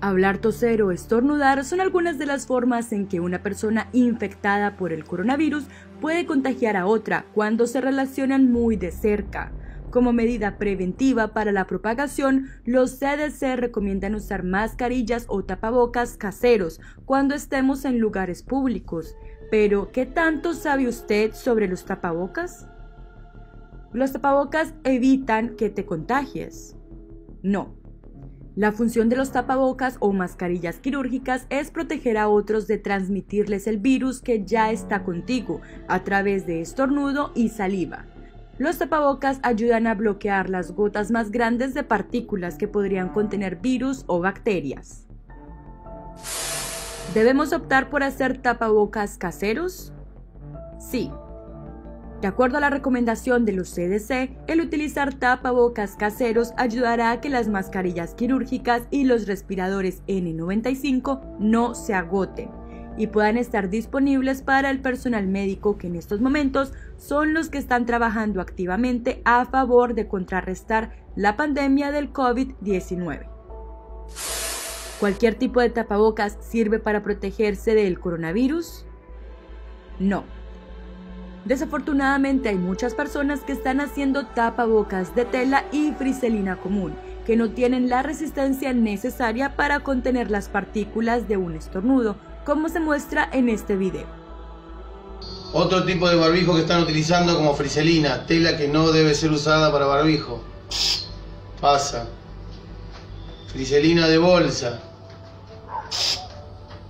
Hablar, toser o estornudar son algunas de las formas en que una persona infectada por el coronavirus puede contagiar a otra cuando se relacionan muy de cerca. Como medida preventiva para la propagación, los CDC recomiendan usar mascarillas o tapabocas caseros cuando estemos en lugares públicos. Pero, ¿qué tanto sabe usted sobre los tapabocas? Los tapabocas evitan que te contagies. No, la función de los tapabocas o mascarillas quirúrgicas es proteger a otros de transmitirles el virus que ya está contigo a través de estornudo y saliva. Los tapabocas ayudan a bloquear las gotas más grandes de partículas que podrían contener virus o bacterias. ¿Debemos optar por hacer tapabocas caseros? Sí, de acuerdo a la recomendación de los CDC, el utilizar tapabocas caseros ayudará a que las mascarillas quirúrgicas y los respiradores N95 no se agoten y puedan estar disponibles para el personal médico que en estos momentos son los que están trabajando activamente a favor de contrarrestar la pandemia del COVID-19. ¿Cualquier tipo de tapabocas sirve para protegerse del coronavirus? No. Desafortunadamente hay muchas personas que están haciendo tapabocas de tela y friselina común, que no tienen la resistencia necesaria para contener las partículas de un estornudo, como se muestra en este video. Otro tipo de barbijo que están utilizando como friselina, tela que no debe ser usada para barbijo. Pasa. Friselina de bolsa.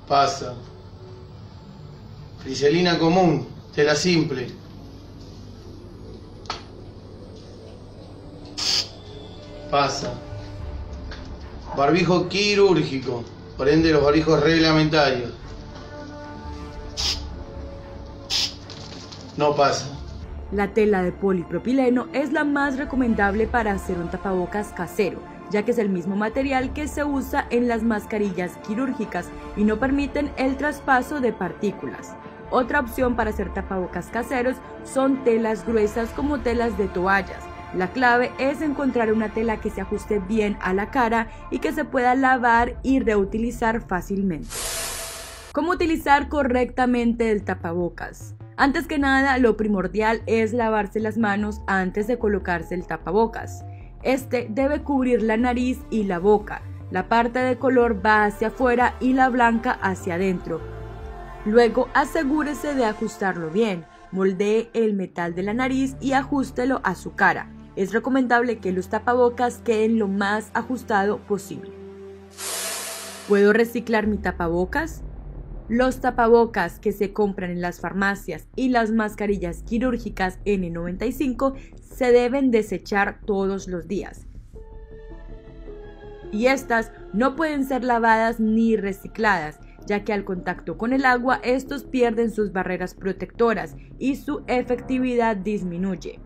Pasa. Friselina común. Tela simple. Pasa. Barbijo quirúrgico, por ende los barbijos reglamentarios. No pasa. La tela de polipropileno es la más recomendable para hacer un tapabocas casero, ya que es el mismo material que se usa en las mascarillas quirúrgicas y no permiten el traspaso de partículas. Otra opción para hacer tapabocas caseros son telas gruesas como telas de toallas. La clave es encontrar una tela que se ajuste bien a la cara y que se pueda lavar y reutilizar fácilmente. ¿Cómo utilizar correctamente el tapabocas? Antes que nada, lo primordial es lavarse las manos antes de colocarse el tapabocas. Este debe cubrir la nariz y la boca. La parte de color va hacia afuera y la blanca hacia adentro Luego asegúrese de ajustarlo bien. Moldee el metal de la nariz y ajustelo a su cara. Es recomendable que los tapabocas queden lo más ajustado posible. ¿Puedo reciclar mi tapabocas? Los tapabocas que se compran en las farmacias y las mascarillas quirúrgicas N95 se deben desechar todos los días. Y estas no pueden ser lavadas ni recicladas, ya que al contacto con el agua estos pierden sus barreras protectoras y su efectividad disminuye.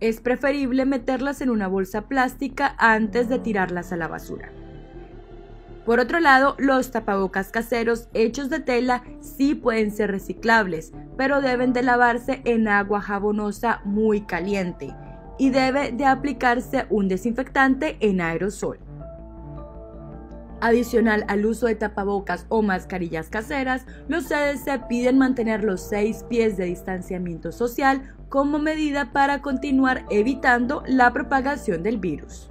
Es preferible meterlas en una bolsa plástica antes de tirarlas a la basura. Por otro lado, los tapabocas caseros hechos de tela sí pueden ser reciclables, pero deben de lavarse en agua jabonosa muy caliente y debe de aplicarse un desinfectante en aerosol. Adicional al uso de tapabocas o mascarillas caseras, los CDC piden mantener los seis pies de distanciamiento social como medida para continuar evitando la propagación del virus.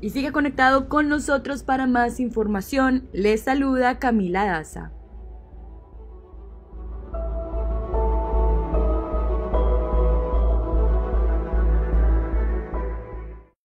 Y sigue conectado con nosotros para más información. Les saluda Camila Daza.